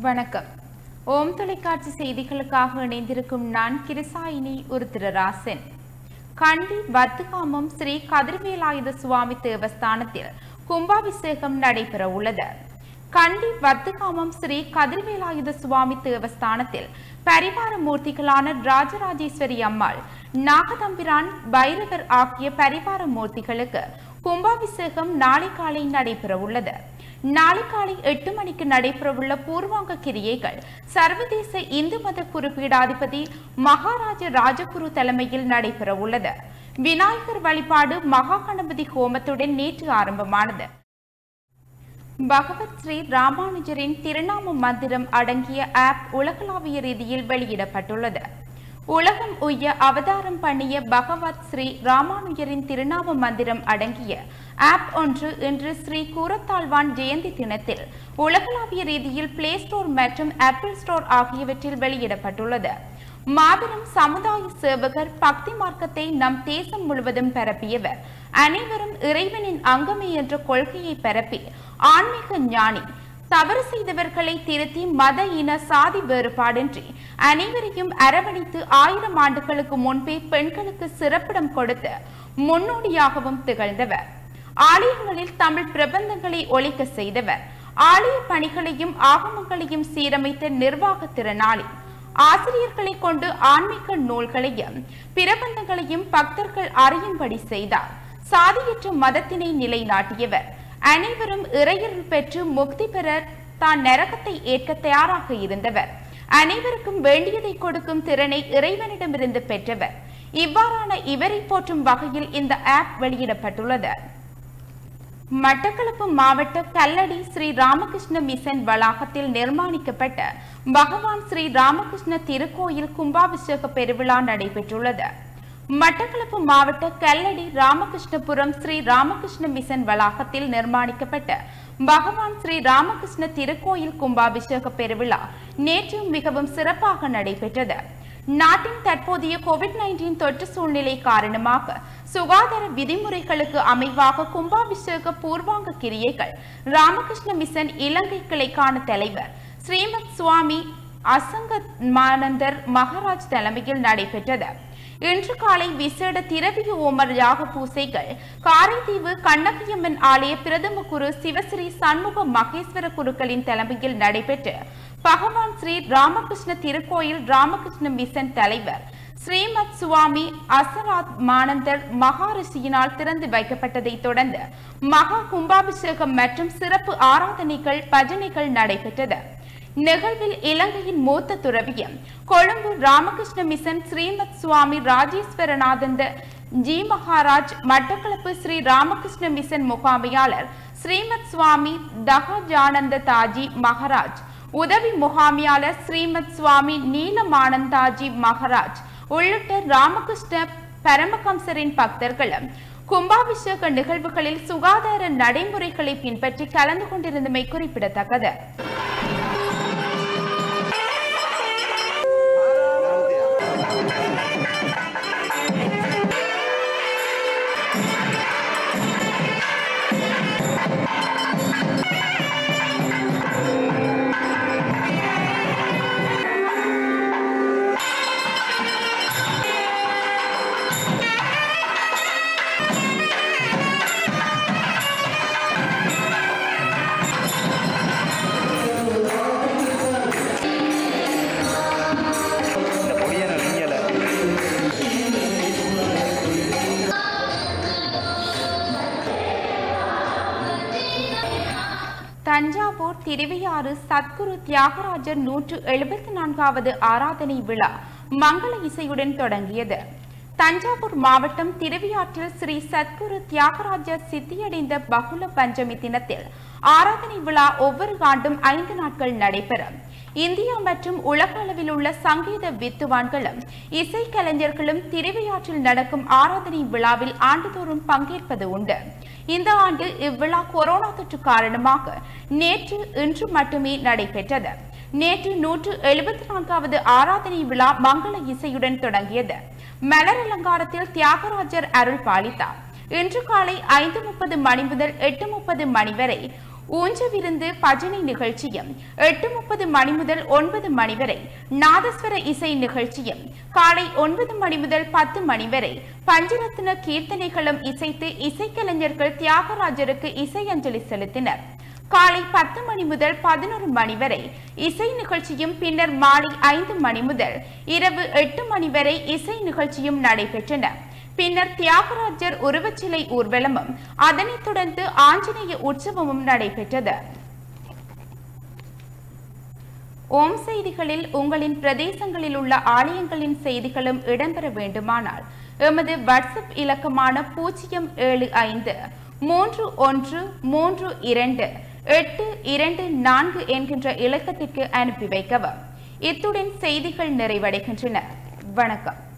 வணக்கம். ஓம் தொலைக்காட்சி செய்திகளுக்காக இணைந்திருக்கும் நான் கிருசாயினி உருத்திரராசன் கண்டி வத்துகாமம் ஸ்ரீ கதிர்வேலாயுத சுவாமி தேவஸ்தானத்தில் கும்பாபிஷேகம் நடைபெற உள்ளது. கண்டி வத்துகாமம் ஸ்ரீ கதிர்வேலாயுத சுவாமி தேவஸ்தானத்தில் பரிவார மூர்த்திகளான ராஜராஜேஸ்வரி அம்மாள் நாகதம்பிரான் பைரவர் ஆகிய பரிவார மூர்த்திகளுக்கு கும்பாபிஷேகம் நாளை காலை நடைபெறவுள்ளது. நாளை காலை எட்டு மணிக்கு நடைபெறவுள்ள பூர்வாங்க கிரியைகள் சர்வதேச இந்து மத குறிப்பீடாதிபதி மகாராஜ ராஜகுரு தலைமையில் நடைபெற உள்ளது விநாயகர் வழிபாடு மகா கணபதி ஹோமத்துடன் நேற்று ஆரம்பமானது. பகவத் ஸ்ரீ ராமானுஜரின் திருநாம மந்திரம் அடங்கிய ஆப் உலகளாவிய ரீதியில் வெளியிடப்பட்டுள்ளது. உலகம் உய்ய அவதாரம் பண்ணிய பகவத் ஸ்ரீ ராமானுஜரின் திருநாம மந்திரம் அடங்கிய ஆப் ஒன்று இன்று ஸ்ரீ கூரத்தாழ்வான் ஜெயந்தி தினத்தில் உலகளாவிய ரீதியில் பிளே ஸ்டோர் மற்றும் ஆப்பிள் ஸ்டோர் ஆகியவற்றில் வெளியிடப்பட்டுள்ளது. மாபெரும் சமுதாய சேவகர் பக்தி மார்க்கத்தை நம் தேசம் முழுவதும் பரப்பியவர். அனைவரும் இறைவனின் அங்கமே என்ற கொள்கையை பரப்பி ஆன்மீக ஞானி தவறு செய்தவர்களை திருத்தி மத இன சாதி வேறுபாடின்றி அனைவரையும் அரவணைத்து ஆயிரம் ஆண்டுகளுக்கு முன்பே பெண்களுக்கு சிறப்பிடம் கொடுத்து முன்னோடியாகவும் திகழ்ந்தவர். ஆலயங்களில் தமிழ் பிரபந்தங்களை ஒழிக்க செய்தவர். ஆலய பணிகளையும் ஆகமங்களையும் சீரமைத்த நிர்வாக திறனாளி. ஆசிரியர்களை கொண்டு ஆன்மீக நூல்களையும் பிரபந்தங்களையும் பக்தர்கள் அறியும்படி செய்தார். சாதியற்ற மதத்தினை நிலைநாட்டியவர். அனைவரும் இறையருள் பெற்று முக்தி பெற தான் நரகத்தை ஏற்க தயாராக இருந்தவர். அனைவருக்கும் வேண்டியதை கொடுக்கும் திறனை இறைவனிடமிருந்து பெற்றவர். இவ்வாறான இவரை போற்றும் வகையில் இந்த ஆப் வெளியிடப்பட்டுள்ளது. மட்டக்களப்பு மாவட்ட கல்லடி ஸ்ரீ ராமகிருஷ்ண மிஷன் வளாகத்தில் நிர்மாணிக்கப்பட்ட பகவான் ஸ்ரீ ராமகிருஷ்ண திருக்கோயில் கும்பாபிஷேக பெருவிழா நடைபெற்றுள்ளது. மட்டக்களப்பு மாவட்ட கல்லடி ராமகிருஷ்ணபுரம் ஸ்ரீ ராமகிருஷ்ண மிஷன் வளாகத்தில் நிர்மாணிக்கப்பட்ட பகவான் ஸ்ரீ ராமகிருஷ்ண திருக்கோயில் கும்பாபிஷேக பெருவிழா நேற்று மிகவும் சிறப்பாக நடைபெற்றது. நாட்டின் தற்போதைய கோவிட் நைன்டீன் தொற்று சூழ்நிலை காரணமாக சுகாதார விதிமுறைகளுக்கு அமைவாக கும்பாபிஷேக பூர்வாங்க கிரியைகள் ராமகிருஷ்ண மிஷன் இலங்கை கிளைக்கான தலைவர் ஸ்ரீமத் சுவாமி அசங்கமானந்தர் மகாராஜ் தலைமையில் நடைபெற்றது. இன்று காலை விசேட திரவிய ஓமர் யாக பூசைகள் காரைதீவு கண்ணகியம்மன் ஆலய பிரதம குரு சிவஸ்ரீ சண்முக மகேஸ்வர குருக்களின் தலைமையில் நடைபெற்று பகவான் ஸ்ரீ ராமகிருஷ்ண திருக்கோயில் ராமகிருஷ்ண மிஷன் தலைவர் ஸ்ரீமத் சுவாமி அசராத் மானந்தர் மகாரிஷியினால் திறந்து வைக்கப்பட்டதை தொடர்ந்து மகா கும்பாபிஷேகம் மற்றும் சிறப்பு ஆராதனைகள் பஜனைகள் நடைபெற்றது நிகழ்வில் இலங்கையின் மூத்த துறவியம் கொழும்பு ராமகிருஷ்ண மிஷன் ஸ்ரீமத் சுவாமி ராஜேஸ்வரநாதந்த ஜி மகாராஜ் மட்டக்களப்பு ஸ்ரீ ராமகிருஷ்ண மிஷன் முகாமையாளர் ஸ்ரீமத் சுவாமி தகஜானந்த தாஜி மகாராஜ் உதவி முகாமியாளர் ஸ்ரீமத் சுவாமி நீலமானந்தாஜி மகாராஜ் உள்ளிட்ட ராமகிருஷ்ண பரமகம்சரின் பக்தர்களும் கும்பாபிஷேக நிகழ்வுகளில் சுகாதார நடைமுறைகளை பின்பற்றி கலந்து கொண்டிருந்தமை குறிப்பிடத்தக்கது. திருவையாறு சத்குரு தியாகராஜர் நூற்று எழுபத்தி நான்காவது ஆராதனை விழா மங்கள இசையுடன் தொடங்கியது. தஞ்சாவூர் மாவட்டம் திருவையாற்றில் ஸ்ரீ சத்குரு தியாகராஜர் சித்தியடைந்த பகுல பஞ்சமி தினத்தில் ஆராதனை விழா ஒவ்வொரு ஆண்டும் ஐந்து நாட்கள் நடைபெறும். இந்தியா மற்றும் உலக அளவில் உள்ள சங்கீத வித்துவான்களும் இசைக்கலைஞர்களும் திருவையாற்றில் நடக்கும் ஆராதனை விழாவில் ஆண்டுதோறும் பங்கேற்பது உண்டு. இந்த ஆண்டு இவ்விழா கொரோனா தொற்று காரணமாக நேற்று இன்று மட்டுமே நடைபெற்றது. நேற்று நூற்று எழுபத்தி நான்காவது ஆராதனை விழா மங்கள இசையுடன் தொடங்கியது. மலர் அலங்காரத்தில் தியாகராஜர் அருள் பாலித்தார். இன்று காலை ஐந்து முப்பது மணி முதல் எட்டு முப்பது மணி வரை ஊஞ்சவிருந்து பஜனை நிகழ்ச்சியும் எட்டு முப்பது மணி முதல் ஒன்பது மணி வரை நாதஸ்வர இசை நிகழ்ச்சியும் காலை ஒன்பது மணி முதல் பத்து மணி வரை பஞ்சரத்ன கீர்த்தனைகளும் இசைத்து இசைக்கலைஞர்கள் தியாகராஜருக்கு இசையஞ்சலி செலுத்தினர். காலை பத்து மணி முதல் பதினோரு மணி வரை இசை நிகழ்ச்சியும் பின்னர் மாலை ஐந்து மணி முதல் இரவு எட்டு மணி வரை இசை நிகழ்ச்சியும் நடைபெற்றன. பின்னர் தியாகராஜர் உருவச்சிலை ஊர்வலமும் அதனைத் தொடர்ந்து ஆஞ்சநேய உற்சவமும் நடைபெற்றது. ஓம் செய்திகளில் உங்களின் பிரதேசங்களில் உள்ள ஆலயங்களின் செய்திகளும் இடம்பெற வேண்டுமானால் எமது வாட்ஸ்அப் இலக்கமான பூஜ்ஜியம் ஏழு ஐந்து மூன்று ஒன்று மூன்று இரண்டு எட்டு இரண்டு நான்கு என்கின்ற இலக்கத்திற்கு அனுப்பி வைக்கவும். இத்துடன் செய்திகள் நிறைவடைகின்றன. வணக்கம்.